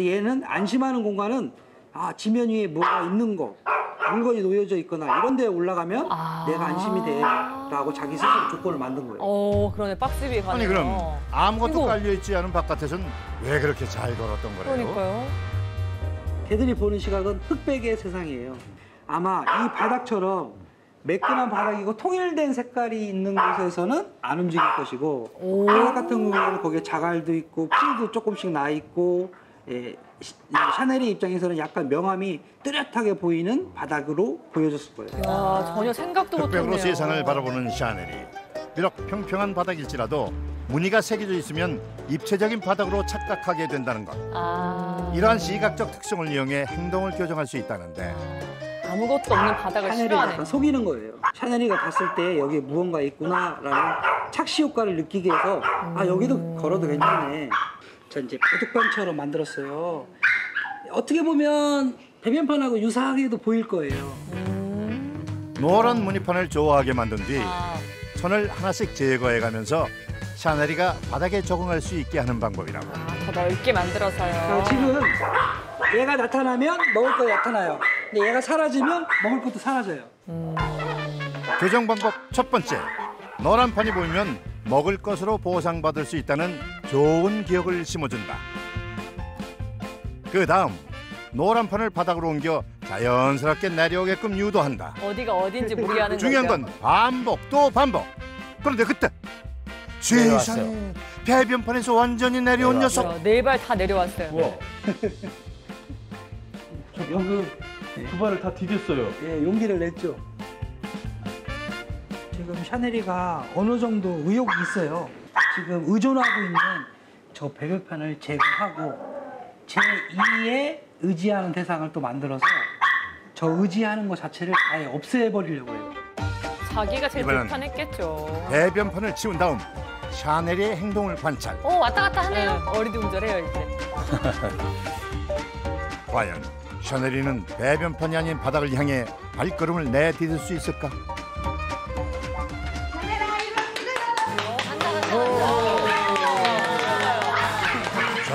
얘는 안심하는 공간은 아 지면 위에 뭐가 있는 거 물건이 놓여져 있거나 이런 데 올라가면 아. 내가 안심이 돼라고 자기 스스로 조건을 만든 거예요. 어, 그러네. 박스 위에 가네요. 아니 그럼 아무것도 이거- 깔려 있지 않은 바깥에선 왜 그렇게 잘 걸었던 거래요? 그러니까요. 걔들이 보는 시각은 흑백의 세상이에요. 아마 이 바닥처럼 매끈한 바닥이고 통일된 색깔이 있는 곳에서는 안 움직일 것이고 오. 바닥 같은 경우는 거기에 자갈도 있고 풀도 조금씩 나 있고 예, 시- 이 샤넬의 입장에서는 약간 명암이 뚜렷하게 보이는 바닥으로 보여졌을 거예요. 야, 전혀 생각도 못했네요. 흑백으로 세상을 바라보는 샤넬이 비록 평평한 바닥일지라도 무늬가 새겨져 있으면 입체적인 바닥으로 착각하게 된다는 것. 아, 이러한 시각적 특성을 이용해 행동을 교정할 수 있다는데 아무것도 없는 바닥을 샤넬이 싫어하네. 약간 속이는 거예요. 샤넬이가 봤을 때 여기에 무언가 있구나라는 착시 효과를 느끼게 해서 아 여기도 걸어도 괜찮네. 저 이제 바둑판처럼 만들었어요. 어떻게 보면 배변판하고 유사하게도 보일 거예요. 노란 무늬판을 좋아하게 만든 뒤 아, 천을 하나씩 제거해가면서 샤넬이가 바닥에 적응할 수 있게 하는 방법이라고. 아, 더 넓게 만들어서요. 자, 지금 얘가 나타나면 먹을 거 나타나요. 근데 얘가 사라지면 먹을 것도 사라져요. 교정 방법 첫 번째. 노란 판이 보이면 먹을 것으로 보상받을 수 있다는 좋은 기억을 심어준다. 그 다음 노란 판을 바닥으로 옮겨 자연스럽게 내려오게끔 유도한다. 어디가 어딘지 모르게 중요한 거죠. 건 반복 또 반복. 그런데 그때 세상에 배변판에서 완전히 내려온 녀석. 네 발 다 내려왔어요. 우와. 저 방금 두 발을 다 디뎠어요. 예, 용기를 냈죠. 지금 샤넬이가 어느 정도 의욕이 있어요. 지금 의존하고 있는 저 배변판을 제거하고 제 2의 의지하는 대상을 또 만들어서 저 의지하는 것 자체를 아예 없애버리려고 해요. 자기가 제일 이번엔 불편했겠죠. 배변판을 치운 다음 샤넬의 행동을 관찰. 어, 왔다 갔다 하네요. 어리둥절해요, 이제. 과연 샤넬이는 배변판이 아닌 바닥을 향해 발걸음을 내디딜 수 있을까?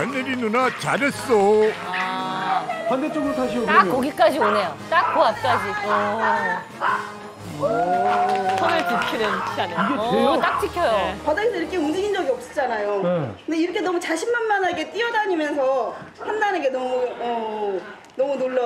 샤넬이 누나 잘했어. 아, 반대쪽으로 다시 오고. 딱 거기까지 오네요. 딱 그 앞까지. 선을 지키는 샤넬. 이게 어, 돼요? 딱 지켜요. 바닥에서 이렇게 움직인 적이 없었잖아요. 네. 근데 이렇게 너무 자신만만하게 뛰어다니면서 한다는 게 너무 어, 너무 놀라.